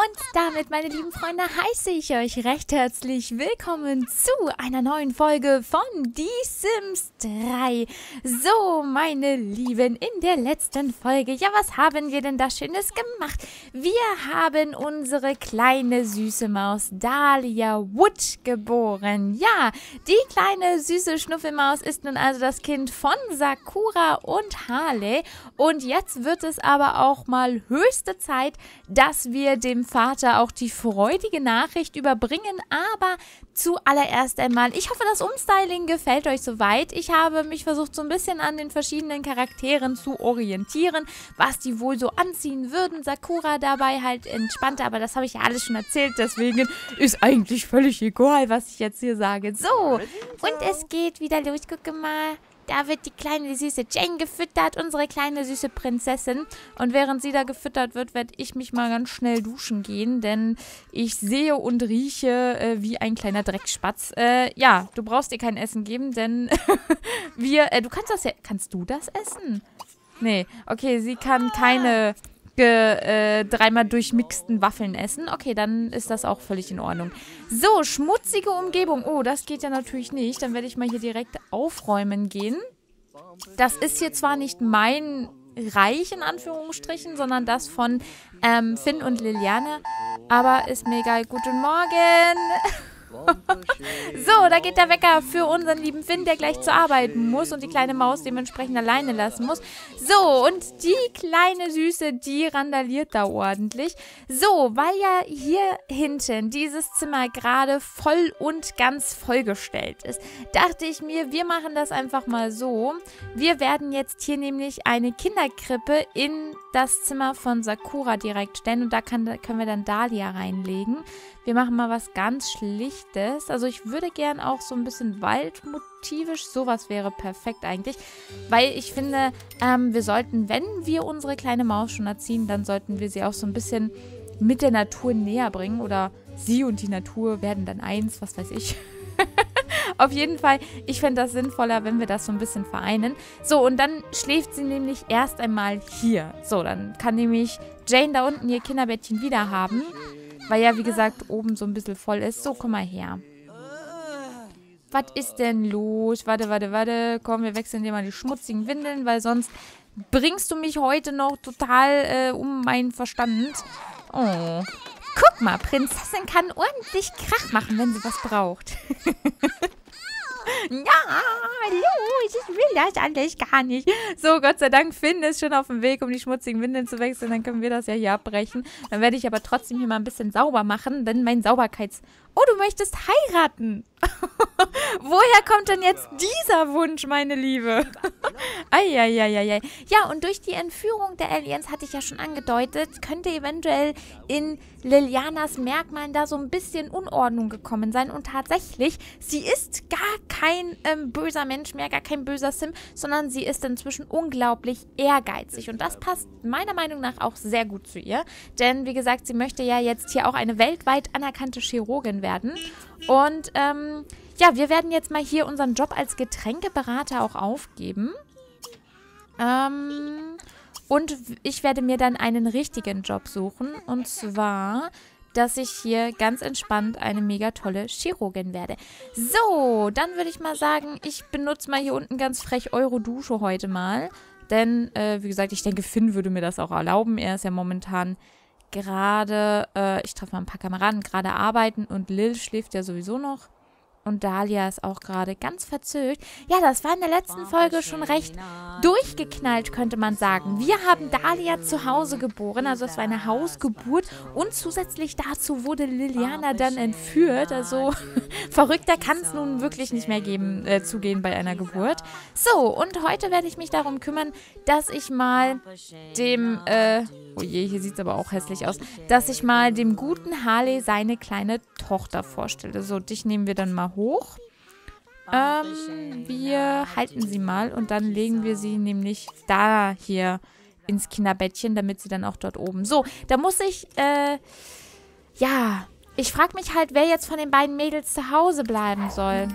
Und damit, meine lieben Freunde, heiße ich euch recht herzlich willkommen zu einer neuen Folge von Die Sims 3. So, meine Lieben, in der letzten Folge, ja, was haben wir denn da Schönes gemacht? Wir haben unsere kleine süße Maus Dahlia Wood geboren. Ja, die kleine süße Schnuffelmaus ist nun also das Kind von Sakura und Harley. Und jetzt wird es aber auch mal höchste Zeit, dass wir dem Vater auch die freudige Nachricht überbringen. Aber zuallererst einmal, ich hoffe, das Umstyling gefällt euch soweit. Ich habe mich versucht, so ein bisschen an den verschiedenen Charakteren zu orientieren, was die wohl so anziehen würden. Sakura dabei halt entspannter, aber das habe ich ja alles schon erzählt. Deswegen ist eigentlich völlig egal, was ich jetzt hier sage. So, und es geht wieder los. Gucke mal. Da wird die kleine süße Jane gefüttert, unsere kleine süße Prinzessin. Und während sie da gefüttert wird, werde ich mich mal ganz schnell duschen gehen, denn ich sehe und rieche äh, wie ein kleiner Dreckspatz. Äh, ja, du brauchst ihr kein Essen geben, denn wir, äh, du kannst das ja, kannst du das essen? Nee, okay, sie kann keine äh, dreimal durchmixten Waffeln essen. Okay, dann ist das auch völlig in Ordnung. So, schmutzige Umgebung. Oh, das geht ja natürlich nicht. Dann werde ich mal hier direkt aufräumen gehen. Das ist hier zwar nicht mein Reich in Anführungsstrichen, sondern das von ähm, Finn und Liliane. Aber ist mir egal. Guten Morgen. so, da geht der Wecker für unseren lieben Finn, der gleich zur Arbeit muss und die kleine Maus dementsprechend alleine lassen muss. So, und die kleine Süße, die randaliert da ordentlich. So, weil ja hier hinten dieses Zimmer gerade voll und ganz vollgestellt ist, dachte ich mir, wir machen das einfach mal so. Wir werden jetzt hier nämlich eine Kinderkrippe in das Zimmer von Sakura direkt stellen und da kann, können wir dann Dahlia reinlegen. Wir machen mal was ganz Schlichtes. Also ich würde gern auch so ein bisschen waldmotivisch. Sowas wäre perfekt eigentlich. Weil ich finde, ähm, wir sollten, wenn wir unsere kleine Maus schon erziehen, dann sollten wir sie auch so ein bisschen mit der Natur näher bringen. Oder sie und die Natur werden dann eins, was weiß ich. Auf jeden Fall, ich fände das sinnvoller, wenn wir das so ein bisschen vereinen. So, und dann schläft sie nämlich erst einmal hier. So, dann kann nämlich Jane da unten ihr Kinderbettchen wieder haben. Weil ja, wie gesagt, oben so ein bisschen voll ist. So, komm mal her. Was ist denn los? Warte, warte, warte. Komm, wir wechseln dir mal die schmutzigen Windeln, weil sonst bringst du mich heute noch total äh, um meinen Verstand. Oh. Guck mal, Prinzessin kann ordentlich Krach machen, wenn sie was braucht. ja, los, ich will das alles gar nicht. So, Gott sei Dank, Finn ist schon auf dem Weg, um die schmutzigen Windeln zu wechseln. Dann können wir das ja hier abbrechen. Dann werde ich aber trotzdem hier mal ein bisschen sauber machen, denn mein Sauberkeits... Oh, du möchtest heiraten. Woher kommt denn jetzt dieser Wunsch, meine Liebe? Eieieiei. Ja, und durch die Entführung der Aliens, hatte ich ja schon angedeutet, könnte eventuell in Lilianas Merkmalen da so ein bisschen Unordnung gekommen sein. Und tatsächlich, sie ist gar kein ähm, böser Mensch mehr, gar kein böser Sim, sondern sie ist inzwischen unglaublich ehrgeizig. Und das passt meiner Meinung nach auch sehr gut zu ihr. Denn, wie gesagt, sie möchte ja jetzt hier auch eine weltweit anerkannte Chirurgin werden. Und, ähm, ja, wir werden jetzt mal hier unseren Job als Getränkeberater auch aufgeben. Ähm, und ich werde mir dann einen richtigen Job suchen. Und zwar, dass ich hier ganz entspannt eine mega tolle Chirurgin werde. So, dann würde ich mal sagen, ich benutze mal hier unten ganz frech Euro-Dusche heute mal. Denn, äh, wie gesagt, ich denke, Finn würde mir das auch erlauben. Er ist ja momentan gerade, äh, ich treffe mal ein paar Kameraden, gerade arbeiten und Lil schläft ja sowieso noch. Und Dahlia ist auch gerade ganz verzögert. Ja, das war in der letzten Folge schon recht durchgeknallt, könnte man sagen. Wir haben Dahlia zu Hause geboren, also es war eine Hausgeburt. Und zusätzlich dazu wurde Liliana dann entführt. Also verrückter kann es nun wirklich nicht mehr geben, äh, zugehen bei einer Geburt. So, und heute werde ich mich darum kümmern, dass ich mal dem, äh, oh je, hier sieht es aber auch hässlich aus, dass ich mal dem guten Harley seine kleine Tochter vorstelle. So, dich nehmen wir dann mal hoch. Ähm, wir halten sie mal und dann legen wir sie nämlich da hier ins Kinderbettchen, damit sie dann auch dort oben. So, da muss ich, äh, ja, ich frage mich halt, wer jetzt von den beiden Mädels zu Hause bleiben soll.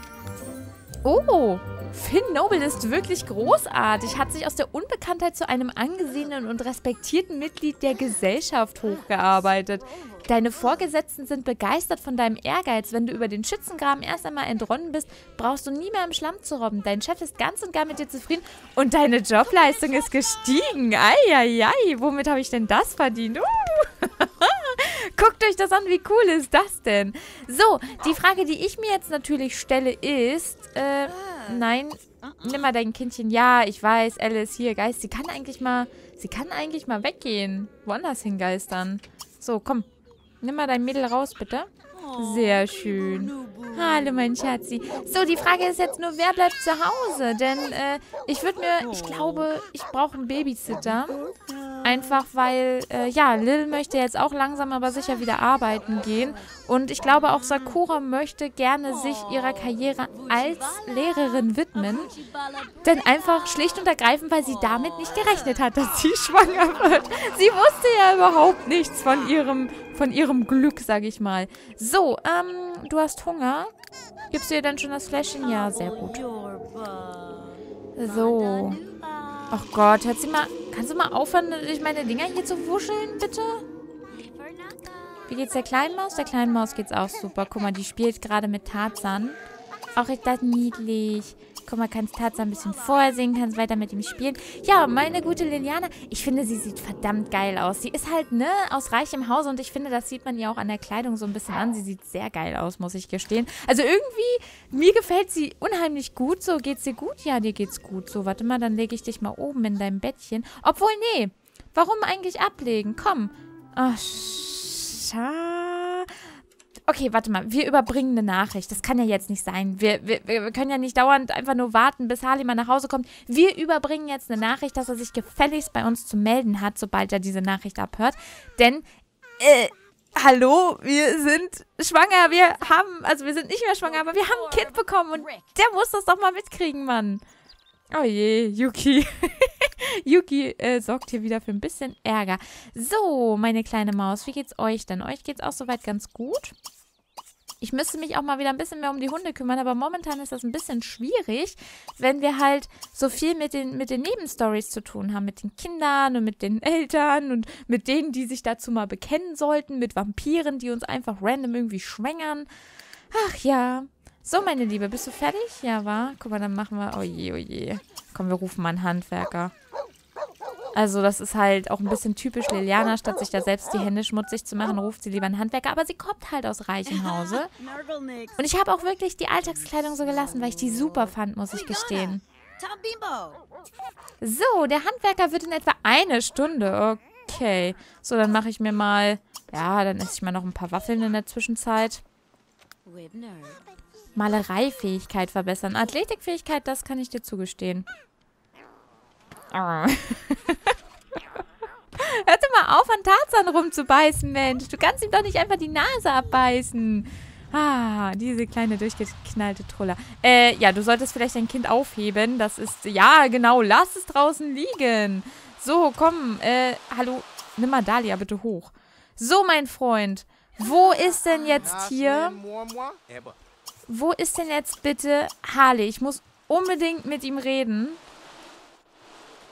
Oh, Finn Noble ist wirklich großartig. Hat sich aus der Unbekanntheit zu einem angesehenen und respektierten Mitglied der Gesellschaft hochgearbeitet. Deine Vorgesetzten sind begeistert von deinem Ehrgeiz. Wenn du über den Schützengraben erst einmal entronnen bist, brauchst du nie mehr im Schlamm zu robben. Dein Chef ist ganz und gar mit dir zufrieden und deine Jobleistung ist gestiegen. Eieiei, womit habe ich denn das verdient? Uh. Guckt euch das an, wie cool ist das denn? So, die Frage, die ich mir jetzt natürlich stelle, ist, äh, nein, nimm mal dein Kindchen. Ja, ich weiß, Alice, hier, Geist, sie kann eigentlich mal, sie kann eigentlich mal weggehen. Woanders hingeistern. So, komm, Nimm mal dein Mädel raus, bitte. Sehr schön. Hallo, mein Schatzi. So, die Frage ist jetzt nur, wer bleibt zu Hause? Denn äh, ich würde mir, ich glaube, ich brauche einen Babysitter. Einfach weil, äh, ja, Lil möchte jetzt auch langsam aber sicher wieder arbeiten gehen. Und ich glaube auch Sakura möchte gerne sich ihrer Karriere als Lehrerin widmen. Denn einfach schlicht und ergreifend, weil sie damit nicht gerechnet hat, dass sie schwanger wird. Sie wusste ja überhaupt nichts von ihrem, von ihrem Glück, sag ich mal. So, ähm, du hast Hunger. Gibst du ihr dann schon das Fläschchen? Ja, sehr gut. So. Ach Gott, hört sie mal... Kannst du mal aufhören, durch meine Dinger hier zu wuscheln, bitte? Wie geht's der kleinen Maus? Der kleinen Maus geht's auch super. Guck mal, die spielt gerade mit Tarzan. Auch ist das niedlich. Guck mal, kannst Tarzan ein bisschen vorsingen, kannst weiter mit ihm spielen. Ja, meine gute Liliana, ich finde, sie sieht verdammt geil aus. Sie ist halt, ne, aus reichem Hause und ich finde, das sieht man ja auch an der Kleidung so ein bisschen an. Sie sieht sehr geil aus, muss ich gestehen. Also irgendwie, mir gefällt sie unheimlich gut. So, geht's dir gut? Ja, dir geht's gut. So, warte mal, dann lege ich dich mal oben in dein Bettchen. Obwohl, nee, warum eigentlich ablegen? Komm. Ach, schade. Okay, warte mal. Wir überbringen eine Nachricht. Das kann ja jetzt nicht sein. Wir, wir, wir können ja nicht dauernd einfach nur warten, bis Harley mal nach Hause kommt. Wir überbringen jetzt eine Nachricht, dass er sich gefälligst bei uns zu melden hat, sobald er diese Nachricht abhört. Denn, äh, hallo, wir sind schwanger. Wir haben, also wir sind nicht mehr schwanger, aber wir haben ein Kind bekommen und der muss das doch mal mitkriegen, Mann. Oh je, Yuki. Yuki äh, sorgt hier wieder für ein bisschen Ärger. So, meine kleine Maus, wie geht's euch denn? Euch geht's auch soweit ganz gut? Ich müsste mich auch mal wieder ein bisschen mehr um die Hunde kümmern, aber momentan ist das ein bisschen schwierig, wenn wir halt so viel mit den, mit den Nebenstories zu tun haben, mit den Kindern und mit den Eltern und mit denen, die sich dazu mal bekennen sollten, mit Vampiren, die uns einfach random irgendwie schwängern. Ach ja. So, meine Liebe, bist du fertig? Ja, war. Guck mal, dann machen wir. Oh je, oh. Komm, wir rufen mal einen Handwerker. Also das ist halt auch ein bisschen typisch Liliana. Statt sich da selbst die Hände schmutzig zu machen, ruft sie lieber einen Handwerker. Aber sie kommt halt aus reichem Hause. Und ich habe auch wirklich die Alltagskleidung so gelassen, weil ich die super fand, muss ich gestehen. So, der Handwerker wird in etwa eine Stunde. Okay. So, dann mache ich mir mal... Ja, dann esse ich mal noch ein paar Waffeln in der Zwischenzeit. Malereifähigkeit verbessern. Athletikfähigkeit, das kann ich dir zugestehen. Oh. Hör mal auf, an Tarzan rumzubeißen, Mensch. Du kannst ihm doch nicht einfach die Nase abbeißen. Ah, diese kleine durchgeknallte Troller. Äh, ja, du solltest vielleicht dein Kind aufheben. Das ist, ja, genau, lass es draußen liegen. So, komm, äh, hallo, nimm mal Dahlia bitte hoch. So, mein Freund, wo ist denn jetzt hier, wo ist denn jetzt bitte Harley? Ich muss unbedingt mit ihm reden.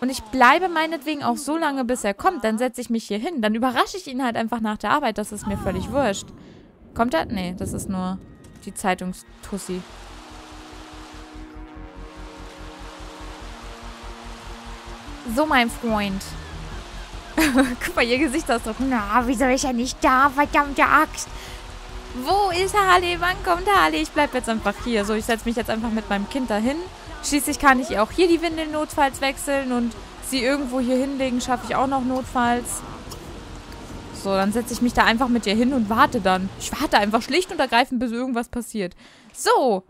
Und ich bleibe meinetwegen auch so lange, bis er kommt. Dann setze ich mich hier hin. Dann überrasche ich ihn halt einfach nach der Arbeit. Das ist mir völlig wurscht. Kommt er? Nee, das ist nur die Zeitungstussi. So, mein Freund. Guck mal, ihr Gesichtsausdruck. Na, wieso ist er nicht da? Verdammte Axt. Wo ist Harley? Wann kommt Harley? Ich bleibe jetzt einfach hier. So, ich setze mich jetzt einfach mit meinem Kind dahin. Schließlich kann ich auch hier die Windeln notfalls wechseln und sie irgendwo hier hinlegen, schaffe ich auch noch notfalls. So, dann setze ich mich da einfach mit ihr hin und warte dann. Ich warte einfach schlicht und ergreifend, bis irgendwas passiert. So.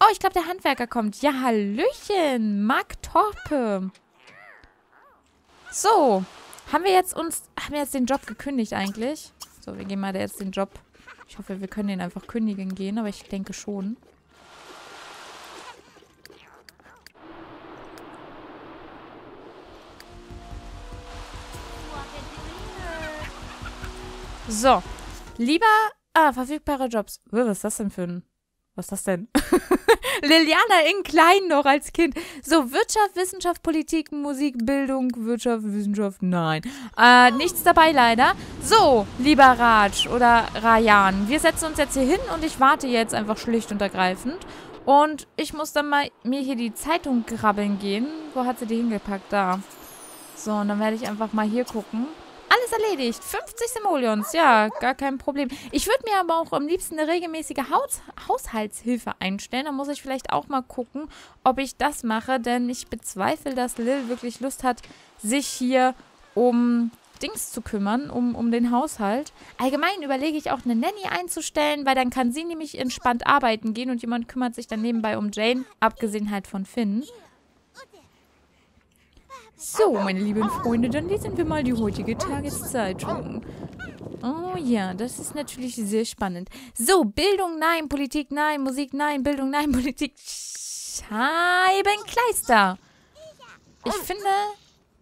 Oh, ich glaube, der Handwerker kommt. Ja, Hallöchen. Mark Torpe. So. Haben wir jetzt uns, haben wir jetzt den Job gekündigt eigentlich? So, wir gehen mal jetzt den Job. Ich hoffe, wir können den einfach kündigen gehen, aber ich denke schon. So. Lieber. Ah, verfügbare Jobs. Was ist das denn für ein. Was ist das denn? Liliana in klein noch als Kind. So, Wirtschaft, Wissenschaft, Politik, Musik, Bildung, Wirtschaft, Wissenschaft, nein. Äh, nichts dabei leider. So, lieber Raj oder Rayan, wir setzen uns jetzt hier hin und ich warte jetzt einfach schlicht und ergreifend. Und ich muss dann mal mir hier die Zeitung grabbeln gehen. Wo hat sie die hingepackt? Da. So, und dann werde ich einfach mal hier gucken. Alles erledigt. 50 Simoleons. Ja, gar kein Problem. Ich würde mir aber auch am liebsten eine regelmäßige Haus Haushaltshilfe einstellen. Da muss ich vielleicht auch mal gucken, ob ich das mache. Denn ich bezweifle, dass Lil wirklich Lust hat, sich hier um Dings zu kümmern, um, um den Haushalt. Allgemein überlege ich auch eine Nanny einzustellen, weil dann kann sie nämlich entspannt arbeiten gehen und jemand kümmert sich dann nebenbei um Jane, abgesehen halt von Finn. So, meine lieben Freunde, dann lesen wir mal die heutige Tageszeitung. Oh ja, das ist natürlich sehr spannend. So, Bildung nein, Politik nein, Musik nein, Bildung nein, Politik Scheibenkleister. Ich finde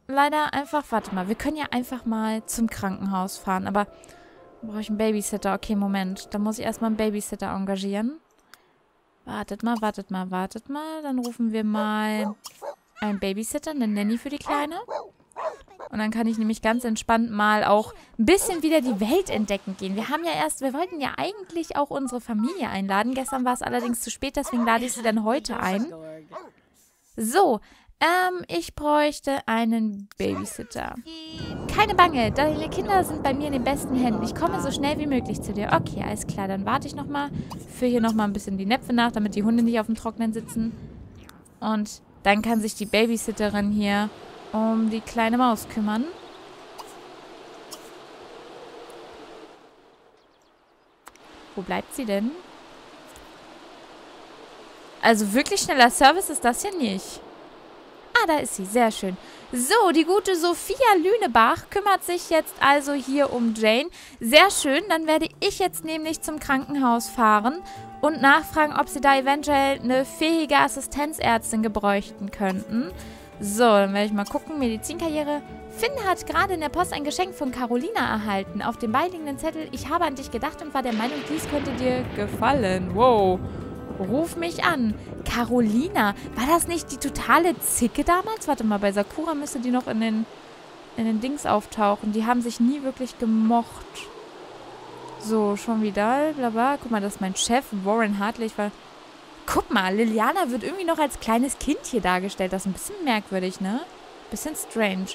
leider einfach, warte mal, wir können ja einfach mal zum Krankenhaus fahren, aber brauche ich einen Babysitter? Okay, Moment, da muss ich erstmal einen Babysitter engagieren. Wartet mal, wartet mal, wartet mal, dann rufen wir mal einen Babysitter, eine Nanny für die Kleine. Und dann kann ich nämlich ganz entspannt mal auch ein bisschen wieder die Welt entdecken gehen. Wir haben ja erst, wir wollten ja eigentlich auch unsere Familie einladen. Gestern war es allerdings zu spät, deswegen lade ich sie dann heute ein. So, ähm, ich bräuchte einen Babysitter. Keine Bange, deine Kinder sind bei mir in den besten Händen. Ich komme so schnell wie möglich zu dir. Okay, alles klar, dann warte ich nochmal. Führe hier nochmal ein bisschen die Näpfe nach, damit die Hunde nicht auf dem Trocknen sitzen. Und dann kann sich die Babysitterin hier um die kleine Maus kümmern. Wo bleibt sie denn? Also wirklich schneller Service ist das hier nicht. Ah, da ist sie. Sehr schön. So, die gute Sophia Lünebach kümmert sich jetzt also hier um Jane. Sehr schön. Dann werde ich jetzt nämlich zum Krankenhaus fahren und nachfragen, ob sie da eventuell eine fähige Assistenzärztin gebräuchten könnten. So, dann werde ich mal gucken. Medizinkarriere. Finn hat gerade in der Post ein Geschenk von Carolina erhalten. Auf dem beiliegenden Zettel, ich habe an dich gedacht und war der Meinung, dies könnte dir gefallen. Wow. Ruf mich an. Carolina. War das nicht die totale Zicke damals? Warte mal, bei Sakura müsste die noch in den, in den Dings auftauchen. Die haben sich nie wirklich gemocht. So, schon wieder, bla Guck mal, das ist mein Chef, Warren Hartley. War Guck mal, Liliana wird irgendwie noch als kleines Kind hier dargestellt. Das ist ein bisschen merkwürdig, ne? Bisschen strange.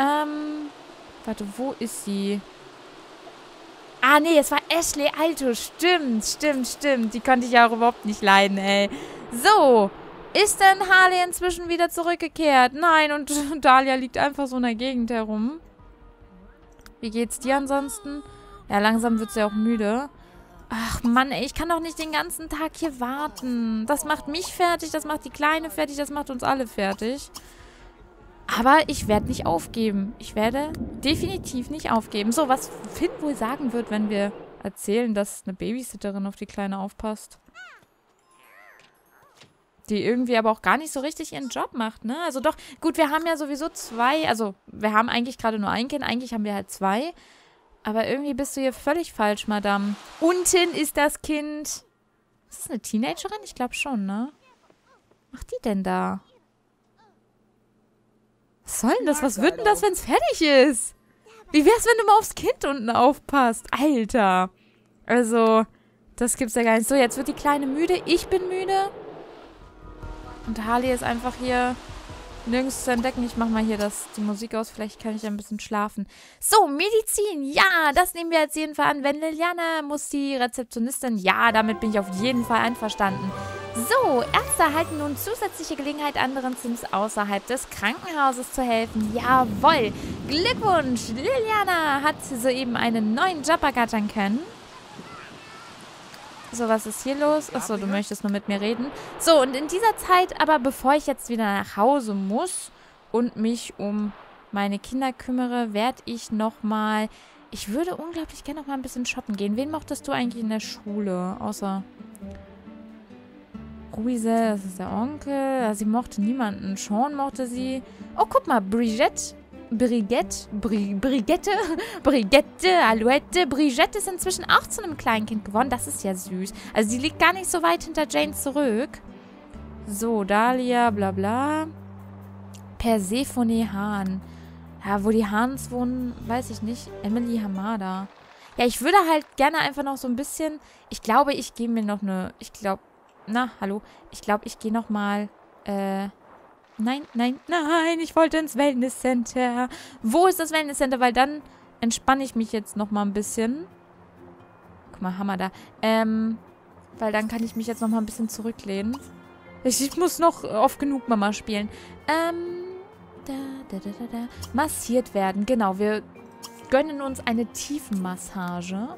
Ähm, warte, wo ist sie? Ah, nee, es war Ashley Alto. Stimmt, stimmt, stimmt. Die konnte ich ja auch überhaupt nicht leiden, ey. So, ist denn Harley inzwischen wieder zurückgekehrt? Nein, und Dahlia liegt einfach so in der Gegend herum. Wie geht's dir ansonsten? Ja, langsam wird sie auch müde. Ach Mann, ey, ich kann doch nicht den ganzen Tag hier warten. Das macht mich fertig, das macht die Kleine fertig, das macht uns alle fertig. Aber ich werde nicht aufgeben. Ich werde definitiv nicht aufgeben. So, was Finn wohl sagen wird, wenn wir erzählen, dass eine Babysitterin auf die Kleine aufpasst. Die irgendwie aber auch gar nicht so richtig ihren Job macht, ne? Also doch, gut, wir haben ja sowieso zwei, also wir haben eigentlich gerade nur ein Kind, eigentlich haben wir halt zwei. Aber irgendwie bist du hier völlig falsch, Madame. Unten ist das Kind. Ist das eine Teenagerin? Ich glaube schon, ne? Was macht die denn da? Was soll denn das? Was wird denn das, wenn es fertig ist? Wie wär's, wenn du mal aufs Kind unten aufpasst? Alter. Also, das gibt's ja gar nicht. So, jetzt wird die Kleine müde. Ich bin müde. Und Harley ist einfach hier nirgends zu entdecken. Ich mache mal hier das, die Musik aus. Vielleicht kann ich ein bisschen schlafen. So, Medizin. Ja, das nehmen wir jetzt jeden Fall an. Wenn Liliana muss die Rezeptionistin. Ja, damit bin ich auf jeden Fall einverstanden. So, Ärzte erhalten nun zusätzliche Gelegenheit, anderen Sims außerhalb des Krankenhauses zu helfen. Jawohl. Glückwunsch. Liliana hat soeben einen neuen Job ergattern können. So, was ist hier los? Achso, du möchtest nur mit mir reden. So, und in dieser Zeit, aber bevor ich jetzt wieder nach Hause muss und mich um meine Kinder kümmere, werde ich nochmal... Ich würde unglaublich gerne noch mal ein bisschen shoppen gehen. Wen mochtest du eigentlich in der Schule? Außer Ruizel, das ist der Onkel. Sie mochte niemanden. Sean mochte sie. Oh, guck mal, Brigitte Brigitte, Bri Brigitte, Brigitte, Alouette, Brigitte ist inzwischen auch zu einem Kleinkind geworden. Das ist ja süß. Also die liegt gar nicht so weit hinter Jane zurück. So, Dahlia, bla bla. Persephone Hahn. Ja, wo die Hahns wohnen, weiß ich nicht. Emily Hamada. Ja, ich würde halt gerne einfach noch so ein bisschen... Ich glaube, ich gehe mir noch eine... Ich glaube... Na, hallo. Ich glaube, ich gehe noch mal... Äh... Nein, nein, nein. Ich wollte ins Wellness-Center. Wo ist das Wellness-Center? Weil dann entspanne ich mich jetzt noch mal ein bisschen. Guck mal, Hammer da. Ähm... Weil dann kann ich mich jetzt noch mal ein bisschen zurücklehnen. Ich, ich muss noch oft genug Mama spielen. Ähm... Da, da, da, da, da. Massiert werden. Genau, wir gönnen uns eine Tiefenmassage.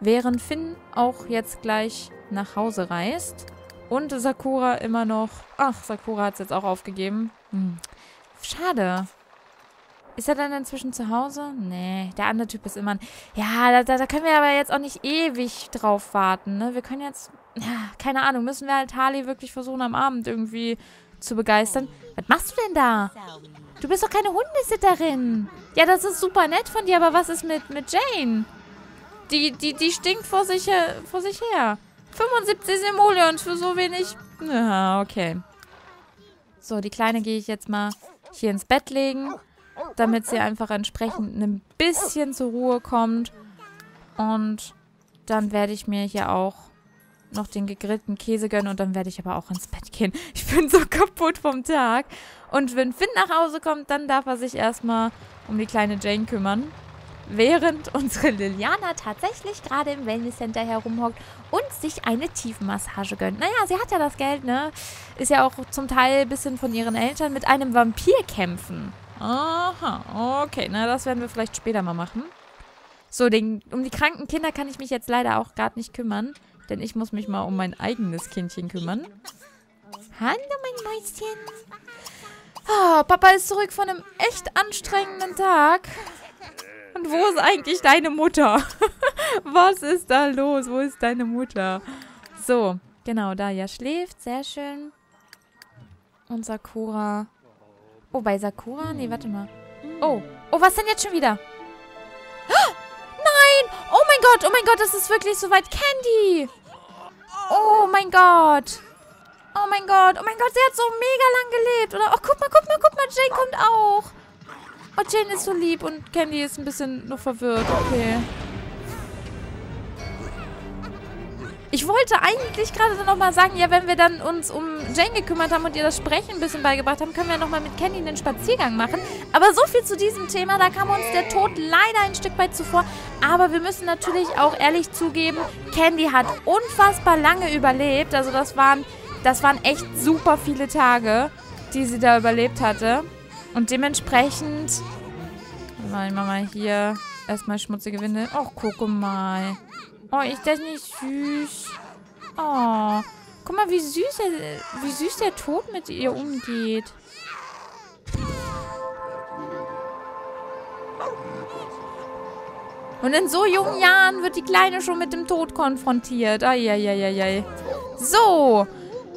Während Finn auch jetzt gleich nach Hause reist. Und Sakura immer noch... Ach, Sakura hat es jetzt auch aufgegeben. Hm. Schade. Ist er dann inzwischen zu Hause? Nee, der andere Typ ist immer... Ja, da, da können wir aber jetzt auch nicht ewig drauf warten, ne? Wir können jetzt... Ja, keine Ahnung, müssen wir halt Harley wirklich versuchen, am Abend irgendwie zu begeistern. Was machst du denn da? Du bist doch keine Hundesitterin. Ja, das ist super nett von dir, aber was ist mit, mit Jane? Die, die, die stinkt vor sich, vor sich her. 75 Simoleons für so wenig... Ja, okay. So, die Kleine gehe ich jetzt mal hier ins Bett legen, damit sie einfach entsprechend ein bisschen zur Ruhe kommt. Und dann werde ich mir hier auch noch den gegrillten Käse gönnen und dann werde ich aber auch ins Bett gehen. Ich bin so kaputt vom Tag. Und wenn Finn nach Hause kommt, dann darf er sich erstmal um die kleine Jane kümmern. Während unsere Liliana tatsächlich gerade im Wellness-Center herumhockt und sich eine Tiefenmassage gönnt. Naja, sie hat ja das Geld, ne? Ist ja auch zum Teil ein bisschen von ihren Eltern mit einem Vampir kämpfen. Aha, okay, na, das werden wir vielleicht später mal machen. So, den, um die kranken Kinder kann ich mich jetzt leider auch gerade nicht kümmern. Denn ich muss mich mal um mein eigenes Kindchen kümmern. Hallo, mein Mäuschen. Oh, Papa ist zurück von einem echt anstrengenden Tag. Und wo ist eigentlich deine Mutter? Was ist da los? Wo ist deine Mutter? So, genau, Daya schläft. Sehr schön. Und Sakura. Oh, bei Sakura? Nee, warte mal. Oh, oh, was denn jetzt schon wieder? Oh mein Gott, oh mein Gott, das ist wirklich soweit. Candy! Oh mein Gott. Oh mein Gott, oh mein Gott, sie hat so mega lang gelebt. Oder, oh, guck mal, guck mal, guck mal, Jane kommt auch. Oh, Jane ist so lieb und Candy ist ein bisschen noch verwirrt. Okay. Ich wollte eigentlich gerade nochmal sagen, ja, wenn wir dann uns um Jane gekümmert haben und ihr das Sprechen ein bisschen beigebracht haben, können wir nochmal mit Kenny einen Spaziergang machen. Aber so viel zu diesem Thema, da kam uns der Tod leider ein Stück weit zuvor. Aber wir müssen natürlich auch ehrlich zugeben, Candy hat unfassbar lange überlebt. Also das waren, das waren echt super viele Tage, die sie da überlebt hatte. Und dementsprechend... Mal, mach mal hier erstmal schmutzige Winde. Och, guck mal. Oh, ist das nicht süß? Oh. Guck mal, wie süß, er, wie süß der Tod mit ihr umgeht. Und in so jungen Jahren wird die Kleine schon mit dem Tod konfrontiert. Eieieiei. So.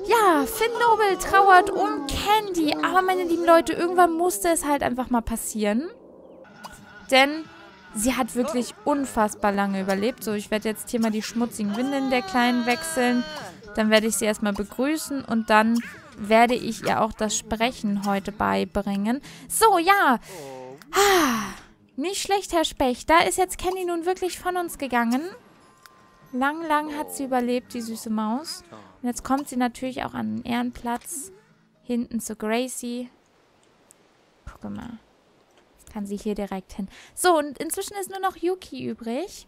Ja, Finn Nobel trauert um Candy. Aber meine lieben Leute, irgendwann musste es halt einfach mal passieren. Denn Sie hat wirklich unfassbar lange überlebt. So, ich werde jetzt hier mal die schmutzigen Windeln der Kleinen wechseln. Dann werde ich sie erstmal begrüßen und dann werde ich ihr auch das Sprechen heute beibringen. So, ja. Ah, nicht schlecht, Herr Specht. Da ist jetzt Kenny nun wirklich von uns gegangen. Lang, lang hat sie überlebt, die süße Maus. Und jetzt kommt sie natürlich auch an den Ehrenplatz. Hinten zu Gracie. Guck mal kann sie hier direkt hin. So, und inzwischen ist nur noch Yuki übrig.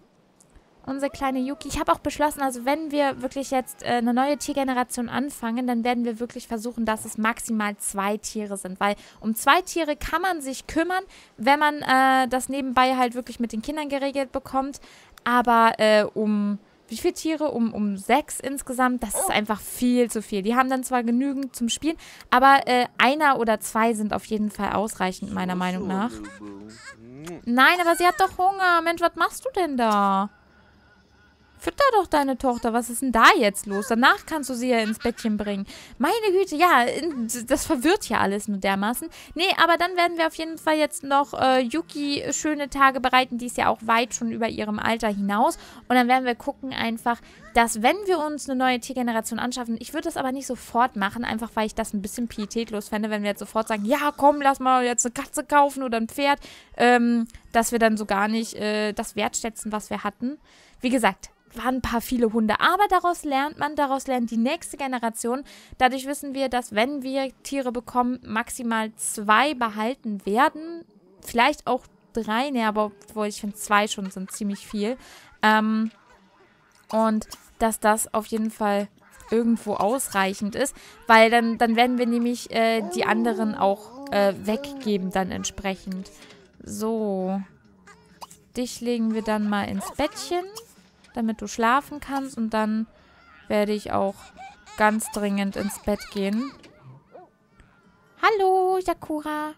Unsere kleine Yuki. Ich habe auch beschlossen, also wenn wir wirklich jetzt äh, eine neue Tiergeneration anfangen, dann werden wir wirklich versuchen, dass es maximal zwei Tiere sind. Weil um zwei Tiere kann man sich kümmern, wenn man äh, das nebenbei halt wirklich mit den Kindern geregelt bekommt. Aber äh, um wie viele Tiere? Um, um sechs insgesamt. Das ist einfach viel zu viel. Die haben dann zwar genügend zum Spielen, aber äh, einer oder zwei sind auf jeden Fall ausreichend, meiner Meinung nach. Nein, aber sie hat doch Hunger. Mensch, was machst du denn da? Fütter doch deine Tochter. Was ist denn da jetzt los? Danach kannst du sie ja ins Bettchen bringen. Meine Güte, ja, das verwirrt ja alles nur dermaßen. Nee, aber dann werden wir auf jeden Fall jetzt noch äh, Yuki schöne Tage bereiten. Die ist ja auch weit schon über ihrem Alter hinaus. Und dann werden wir gucken einfach, dass wenn wir uns eine neue Tiergeneration anschaffen, ich würde das aber nicht sofort machen, einfach weil ich das ein bisschen pietätlos fände, wenn wir jetzt sofort sagen, ja, komm, lass mal jetzt eine Katze kaufen oder ein Pferd, ähm, dass wir dann so gar nicht äh, das wertschätzen, was wir hatten. Wie gesagt, waren ein paar viele Hunde. Aber daraus lernt man, daraus lernt die nächste Generation. Dadurch wissen wir, dass wenn wir Tiere bekommen, maximal zwei behalten werden. Vielleicht auch drei, ne, aber obwohl ich finde, zwei schon sind ziemlich viel. Ähm, und dass das auf jeden Fall irgendwo ausreichend ist, weil dann, dann werden wir nämlich äh, die anderen auch äh, weggeben dann entsprechend. So. Dich legen wir dann mal ins Bettchen damit du schlafen kannst. Und dann werde ich auch ganz dringend ins Bett gehen. Hallo, Yakura.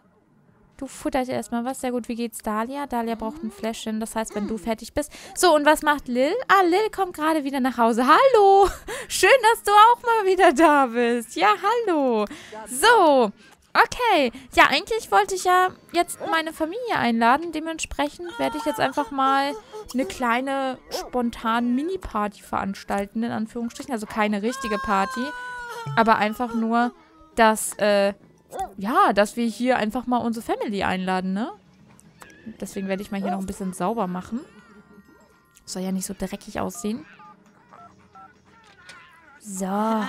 Du futterst erstmal was. Sehr gut. Wie geht's Dahlia? Dahlia braucht ein Fläschchen. Das heißt, wenn du fertig bist. So, und was macht Lil? Ah, Lil kommt gerade wieder nach Hause. Hallo. Schön, dass du auch mal wieder da bist. Ja, hallo. So. Okay. Ja, eigentlich wollte ich ja jetzt meine Familie einladen. Dementsprechend werde ich jetzt einfach mal eine kleine spontane Mini-Party veranstalten, in Anführungsstrichen. Also keine richtige Party, aber einfach nur, dass, äh, ja, dass wir hier einfach mal unsere Family einladen, ne? Deswegen werde ich mal hier noch ein bisschen sauber machen. Soll ja nicht so dreckig aussehen. So.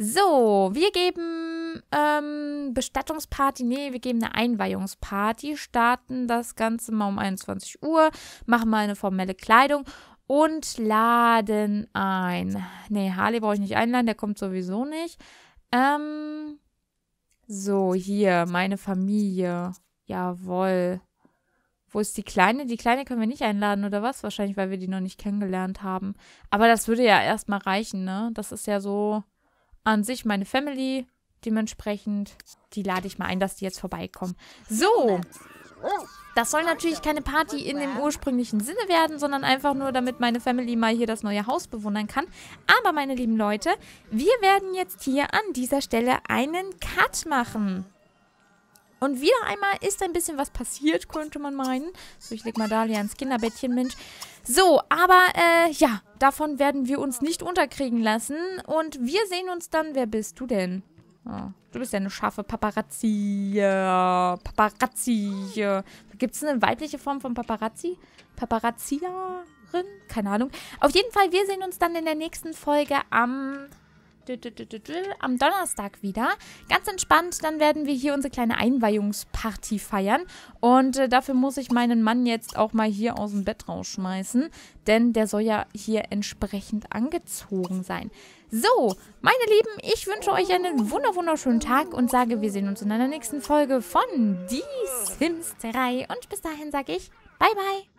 So, wir geben ähm, Bestattungsparty, nee, wir geben eine Einweihungsparty, starten das Ganze mal um 21 Uhr, machen mal eine formelle Kleidung und laden ein. Nee, Harley brauche ich nicht einladen, der kommt sowieso nicht. Ähm, so, hier, meine Familie. Jawohl. Wo ist die Kleine? Die Kleine können wir nicht einladen, oder was? Wahrscheinlich, weil wir die noch nicht kennengelernt haben. Aber das würde ja erstmal reichen, ne? Das ist ja so an sich meine Family. Dementsprechend, die lade ich mal ein, dass die jetzt vorbeikommen. So. Das soll natürlich keine Party in dem ursprünglichen Sinne werden, sondern einfach nur, damit meine Family mal hier das neue Haus bewundern kann. Aber, meine lieben Leute, wir werden jetzt hier an dieser Stelle einen Cut machen. Und wieder einmal ist ein bisschen was passiert, könnte man meinen. So, ich leg mal Dahlia ins Kinderbettchen, Mensch. So, aber äh, ja, davon werden wir uns nicht unterkriegen lassen. Und wir sehen uns dann. Wer bist du denn? Oh, du bist ja eine scharfe Paparazzi. Paparazzi. Gibt es eine weibliche Form von Paparazzi? Paparazzierin? Keine Ahnung. Auf jeden Fall, wir sehen uns dann in der nächsten Folge am am Donnerstag wieder. Ganz entspannt, dann werden wir hier unsere kleine Einweihungsparty feiern. Und äh, dafür muss ich meinen Mann jetzt auch mal hier aus dem Bett rausschmeißen, denn der soll ja hier entsprechend angezogen sein. So, meine Lieben, ich wünsche euch einen wunderschönen Tag und sage, wir sehen uns in einer nächsten Folge von Die Sims 3. Und bis dahin sage ich, bye bye.